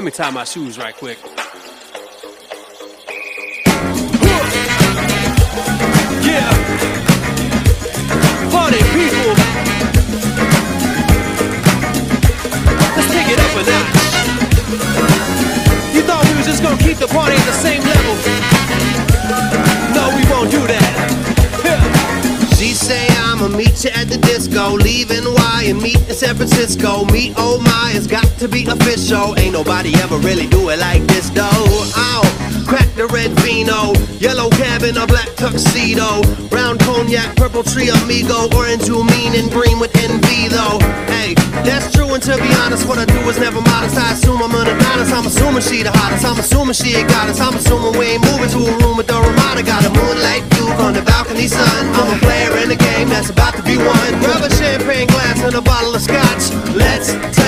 Let me tie my shoes right quick. You at the disco, leaving Y and meet in San Francisco. Meet oh my, it's got to be official. Ain't nobody ever really do it like this though. Ow, crack the red vino, yellow cabin, a black tuxedo, brown cognac, purple tree amigo, orange you mean and green with envy though. Hey, that's true and to be honest, what I do is never modest. I assume I'm an Adonis, I'm assuming she the hottest, I'm assuming she a goddess, I'm assuming we ain't moving to a room with the Ramada. Got a moonlight view on the balcony sun. I'm a player in a game scotch.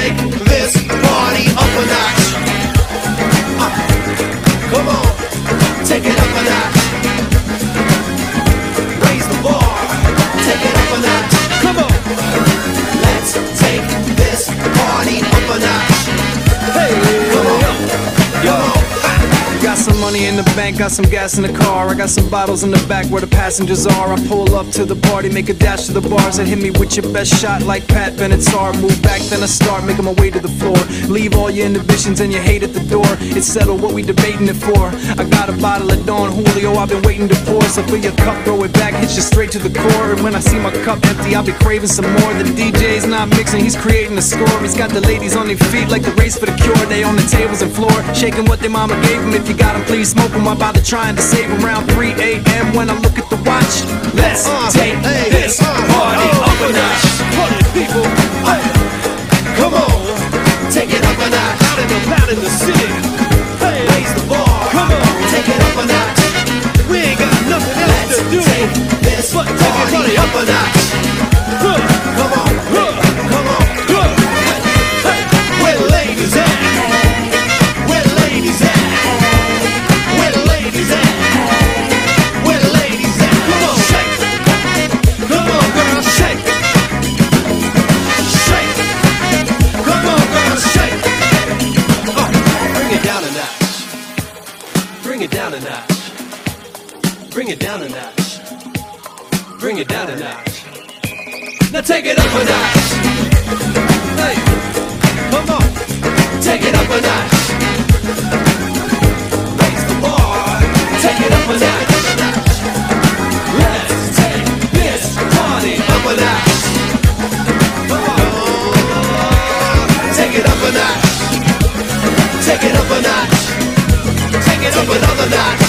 In the bank, got some gas in the car. I got some bottles in the back where the passengers are. I pull up to the party, make a dash to the bars, and hit me with your best shot like Pat Benatar. Move back, then I start making my way to the floor. Leave all your inhibitions and your hate at the door. It's settled what we debating it for. I got a bottle of Don Julio, I've been waiting to pour. So fill your cup, throw it back, hit you straight to the core. And when I see my cup empty, I'll be craving some more. The DJ's not mixing, he's creating a score. He's got the ladies on their feet like the race for the cure. They on the tables and floor, shaking what their mama gave them. If you got them, please smoke them. I'm about to trying to save them around 3 a.m. when I look at the watch. Let's Uh, take hey, this uh, party oh, up a notch. Bring it down a notch. Bring it down a notch. Now take it up a notch. Hey, come on. Take it up a notch. Raise the bar. Take it up a notch. Let's take this party up a notch. Come. Take it up a notch. Take it up a notch. Take it up another notch.